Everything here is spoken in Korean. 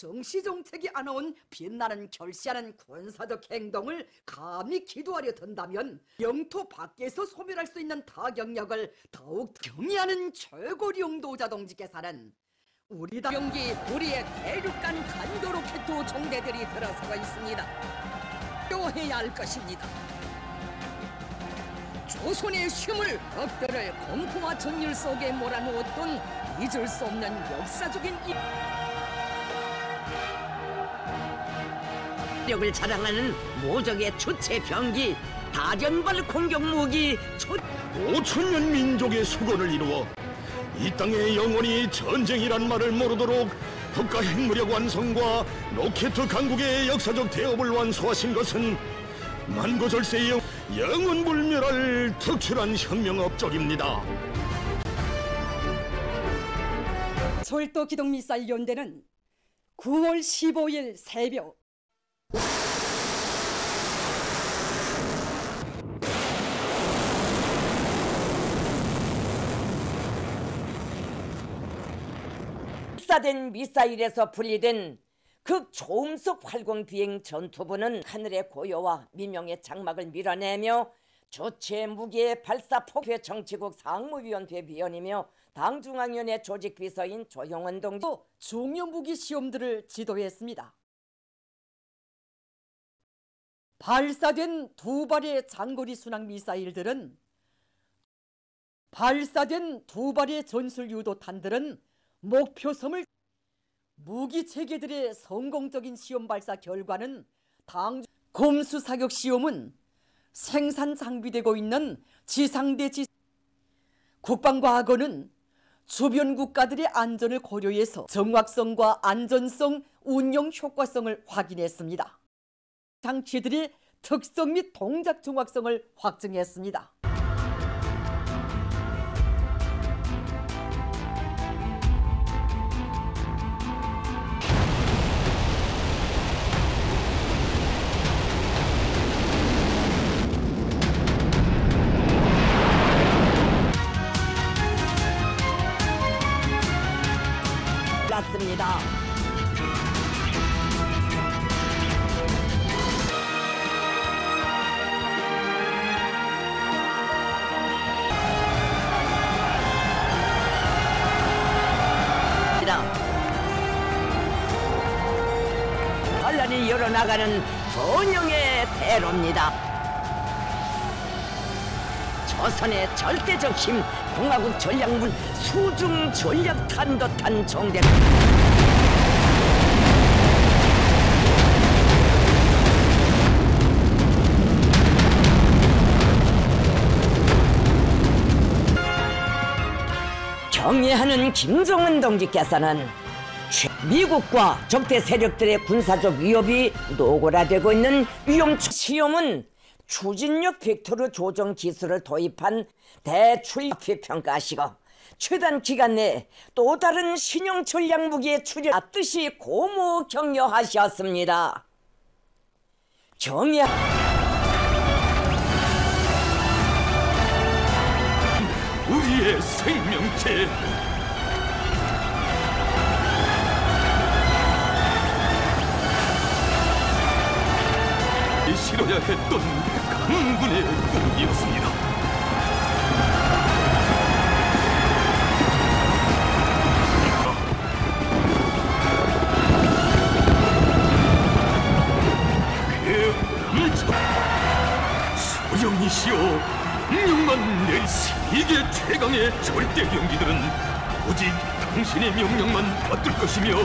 정시정책이 안아온 빛나는 결시하는 군사적 행동을 감히 기도하려 든다면 영토 밖에서 소멸할 수 있는 타격력을 더욱 경의하는 최고리 용도자 동지께서는 우리 당병기 우리의 대륙간 간도 로켓 종대들이 들어서고 있습니다. 뼈해야 할 것입니다. 조선의 힘을 억들을 공포와 정률 속에 몰아넣었던 잊을 수 없는 역사적인 이... 력을 자랑하는 모적의 주체 병기 다전발 공격 무기 초 5천년 민족의 수건을 이루어 이 땅에 영원히 전쟁이란 말을 모르도록 국가 핵무력 완성과 로켓 강국의 역사적 대업을 완수하신 것은 만고절세의 영원 불멸할 특출한 혁명 업적입니다. 철도 기동 미사일 연대는 9월 15일 새벽 발사된 미사일에서 분리된 극초음속 활공 비행 전투부는 하늘의 고요와 민명의 장막을 밀어내며 조체 무기의 발사 폭회 정치국 상무위원회 위원이며 당중앙위원회 조직 비서인 조영원 동지 또 중요 무기 시험들을 지도했습니다. 발사된 두 발의 장거리 순항 미사일들은 발사된 두 발의 전술 유도탄들은 목표섬을 무기 체계들의 성공적인 시험 발사 결과는 당 곰수 사격 시험은 생산 장비되고 있는 지상대 지 국방과학원은 주변 국가들의 안전을 고려해서 정확성과 안전성, 운용 효과성을 확인했습니다. 장치들의 특성 및 동작 정확성을 확증했습니다. 났습니다. 열어나가는 번영의 대로입니다. 조선의 절대적 힘, 공화국 전략물 수중 전략 탄도탄 정대. 경애하는 김정은 동지께서는 최- 미국과 적대 세력들의 군사적 위협이 노골화되고 있는 위험 추- 시험은 추진력 벡터르 조정 기술을 도입한 대출입 평가하시고 최단 기간 내에 또 다른 신형 전략 무기의 출현 뜻이 고무 격려하셨습니다. 경애 우리의 생명체 실어야 했던 강군의 꿈이었습니다. 소영이시여 명만 내 세계 최강의 절대 경기들은 오직 당신의 명령만 받들 것이며